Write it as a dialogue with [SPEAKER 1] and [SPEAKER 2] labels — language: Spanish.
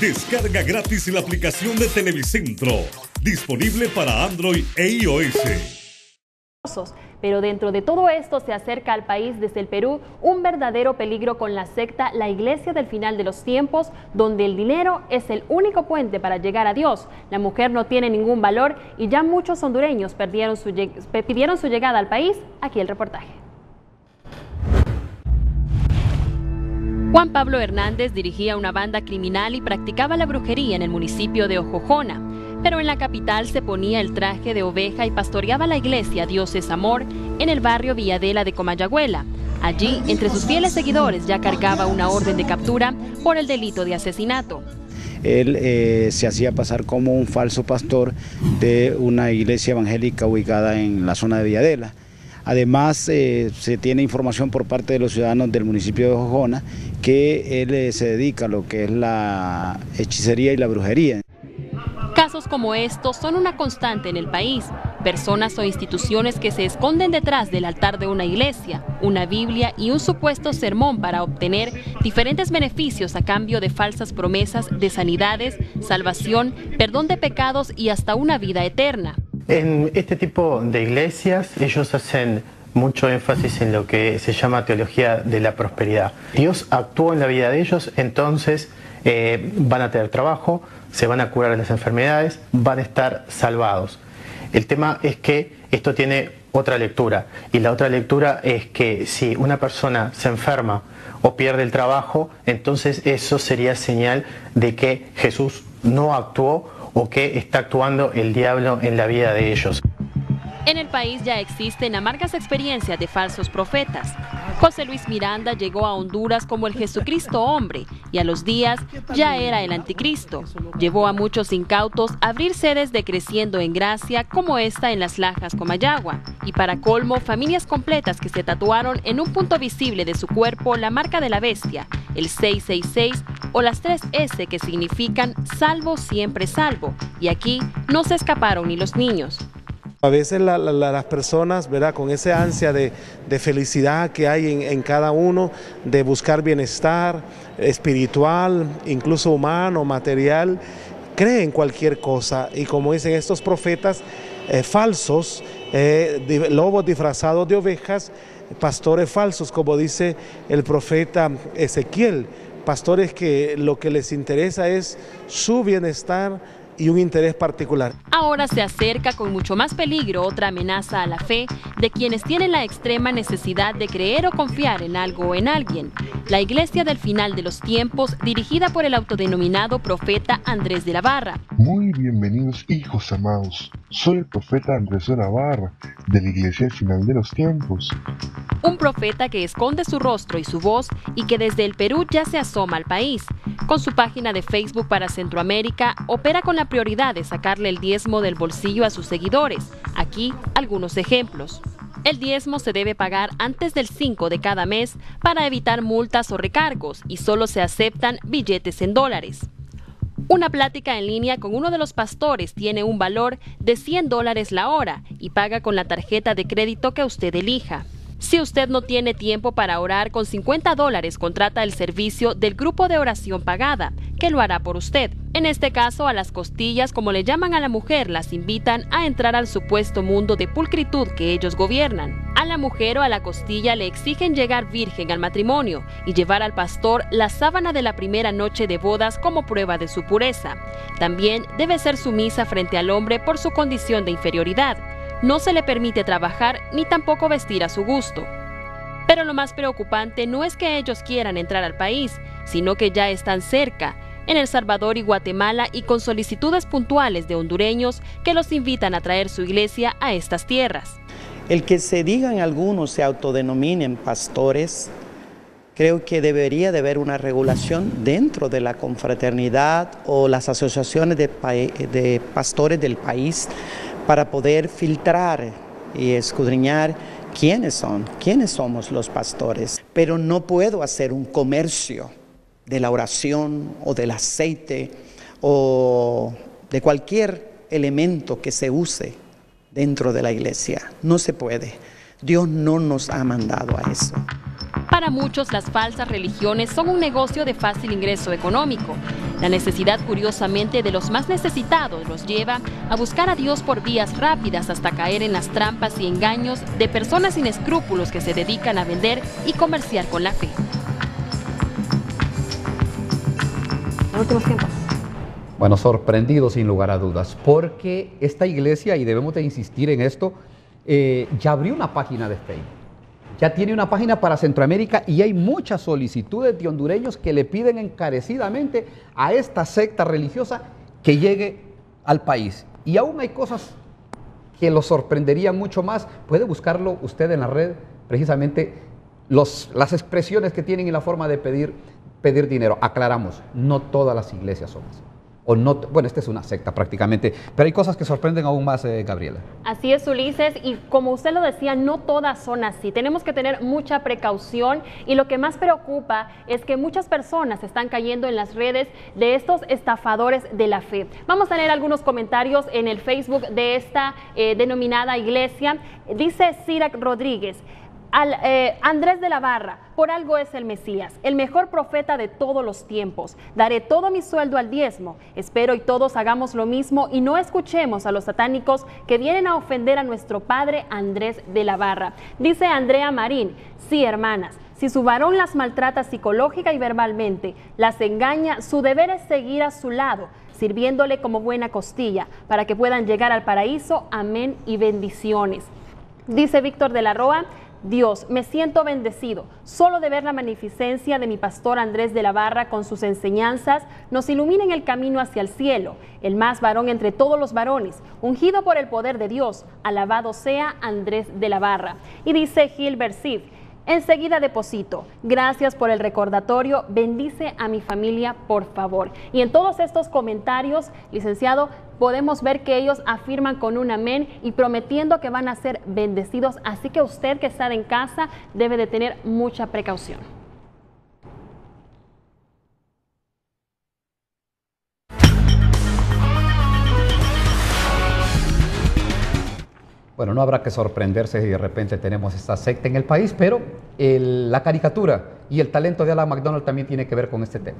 [SPEAKER 1] Descarga gratis la aplicación de Televicentro, disponible para Android e iOS.
[SPEAKER 2] Pero dentro de todo esto se acerca al país desde el Perú un verdadero peligro con la secta La Iglesia del Final de los Tiempos, donde el dinero es el único puente para llegar a Dios. La mujer no tiene ningún valor y ya muchos hondureños perdieron su, pidieron su llegada al país. Aquí el reportaje. Juan Pablo Hernández dirigía una banda criminal y practicaba la brujería en el municipio de Ojojona. Pero en la capital se ponía el traje de oveja y pastoreaba la iglesia Dios es Amor en el barrio Villadela de Comayagüela. Allí, entre sus fieles seguidores, ya cargaba una orden de captura por el delito de asesinato.
[SPEAKER 3] Él eh, se hacía pasar como un falso pastor de una iglesia evangélica ubicada en la zona de Villadela. Además, eh, se tiene información por parte de los ciudadanos del municipio de Jojona que él eh, se dedica a lo que es la hechicería y la brujería.
[SPEAKER 2] Casos como estos son una constante en el país. Personas o instituciones que se esconden detrás del altar de una iglesia, una Biblia y un supuesto sermón para obtener diferentes beneficios a cambio de falsas promesas de sanidades, salvación, perdón de pecados y hasta una vida eterna.
[SPEAKER 4] En este tipo de iglesias ellos hacen mucho énfasis en lo que se llama teología de la prosperidad. Dios actuó en la vida de ellos, entonces eh, van a tener trabajo, se van a curar de las enfermedades, van a estar salvados. El tema es que esto tiene otra lectura y la otra lectura es que si una persona se enferma o pierde el trabajo, entonces eso sería señal de que Jesús no actuó o que está actuando el diablo en la vida de ellos.
[SPEAKER 2] En el país ya existen amargas experiencias de falsos profetas. José Luis Miranda llegó a Honduras como el Jesucristo hombre y a los días ya era el anticristo. Llevó a muchos incautos a abrir sedes de Creciendo en Gracia como esta en Las Lajas, Comayagua. Y para colmo, familias completas que se tatuaron en un punto visible de su cuerpo la marca de la bestia, el 666 o las 3S que significan salvo siempre salvo. Y aquí no se escaparon ni los niños.
[SPEAKER 5] A veces las personas, ¿verdad? con esa ansia de, felicidad que hay en, cada uno, de buscar bienestar espiritual, incluso humano, material, creen cualquier cosa. Y como dicen estos profetas eh, falsos, eh, lobos disfrazados de ovejas, pastores falsos, como dice el profeta Ezequiel, pastores que lo que les interesa es su bienestar, y un interés particular.
[SPEAKER 2] Ahora se acerca con mucho más peligro otra amenaza a la fe de quienes tienen la extrema necesidad de creer o confiar en algo o en alguien. La Iglesia del Final de los Tiempos, dirigida por el autodenominado profeta Andrés de la Barra.
[SPEAKER 6] Muy bienvenidos hijos amados. Soy el profeta Andrés de la Barra, de la Iglesia del Final de los Tiempos.
[SPEAKER 2] Un profeta que esconde su rostro y su voz y que desde el Perú ya se asoma al país. Con su página de Facebook para Centroamérica, opera con la prioridad de sacarle el diezmo del bolsillo a sus seguidores. Aquí algunos ejemplos. El diezmo se debe pagar antes del 5 de cada mes para evitar multas o recargos y solo se aceptan billetes en dólares. Una plática en línea con uno de los pastores tiene un valor de 100 dólares la hora y paga con la tarjeta de crédito que usted elija. Si usted no tiene tiempo para orar con 50 dólares, contrata el servicio del grupo de oración pagada, que lo hará por usted. En este caso, a las costillas, como le llaman a la mujer, las invitan a entrar al supuesto mundo de pulcritud que ellos gobiernan. A la mujer o a la costilla le exigen llegar virgen al matrimonio y llevar al pastor la sábana de la primera noche de bodas como prueba de su pureza. También debe ser sumisa frente al hombre por su condición de inferioridad no se le permite trabajar ni tampoco vestir a su gusto. Pero lo más preocupante no es que ellos quieran entrar al país, sino que ya están cerca, en El Salvador y Guatemala y con solicitudes puntuales de hondureños que los invitan a traer su iglesia a estas tierras.
[SPEAKER 7] El que se digan algunos, se autodenominen pastores, creo que debería de haber una regulación dentro de la confraternidad o las asociaciones de, de pastores del país para poder filtrar y escudriñar quiénes son, quiénes somos los pastores. Pero no puedo hacer un comercio de la oración o del aceite o de cualquier elemento que se use dentro de la iglesia. No se puede. Dios no nos ha mandado a eso.
[SPEAKER 2] Para muchos las falsas religiones son un negocio de fácil ingreso económico.
[SPEAKER 8] La necesidad, curiosamente, de los más necesitados los lleva a buscar a Dios por vías rápidas hasta caer en las trampas y engaños de personas sin escrúpulos que se dedican a vender y comerciar con la fe.
[SPEAKER 2] últimos tiempos.
[SPEAKER 9] Bueno, sorprendido sin lugar a dudas, porque esta iglesia, y debemos de insistir en esto, eh, ya abrió una página de Facebook. Ya tiene una página para Centroamérica y hay muchas solicitudes de hondureños que le piden encarecidamente a esta secta religiosa que llegue al país. Y aún hay cosas que lo sorprenderían mucho más. Puede buscarlo usted en la red, precisamente los, las expresiones que tienen y la forma de pedir, pedir dinero. Aclaramos, no todas las iglesias son así no, bueno, esta es una secta prácticamente, pero hay cosas que sorprenden aún más, eh, Gabriela.
[SPEAKER 2] Así es, Ulises, y como usted lo decía, no todas son así. Tenemos que tener mucha precaución y lo que más preocupa es que muchas personas están cayendo en las redes de estos estafadores de la fe. Vamos a tener algunos comentarios en el Facebook de esta eh, denominada iglesia. Dice Sirac Rodríguez, eh, Andrés de la Barra, por algo es el Mesías, el mejor profeta de todos los tiempos. Daré todo mi sueldo al diezmo. Espero y todos hagamos lo mismo y no escuchemos a los satánicos que vienen a ofender a nuestro padre Andrés de la Barra. Dice Andrea Marín, sí hermanas, si su varón las maltrata psicológica y verbalmente, las engaña, su deber es seguir a su lado sirviéndole como buena costilla, para que puedan llegar al paraíso. Amén y bendiciones. Dice Víctor de la Roa, Dios, me siento bendecido. Solo de ver la magnificencia de mi pastor Andrés de la Barra con sus enseñanzas nos iluminen el camino hacia el cielo, el más varón entre todos los varones, ungido por el poder de Dios. Alabado sea Andrés de la Barra. Y dice Gilbert Sif, Enseguida deposito. Gracias por el recordatorio. Bendice a mi familia, por favor. Y en todos estos comentarios, licenciado, podemos ver que ellos afirman con un amén y prometiendo que van a ser bendecidos. Así que usted que está en casa debe de tener mucha precaución.
[SPEAKER 9] Bueno, no habrá que sorprenderse si de repente tenemos esta secta en el país, pero la caricatura y el talento de Alan McDonald también tiene que ver con este tema.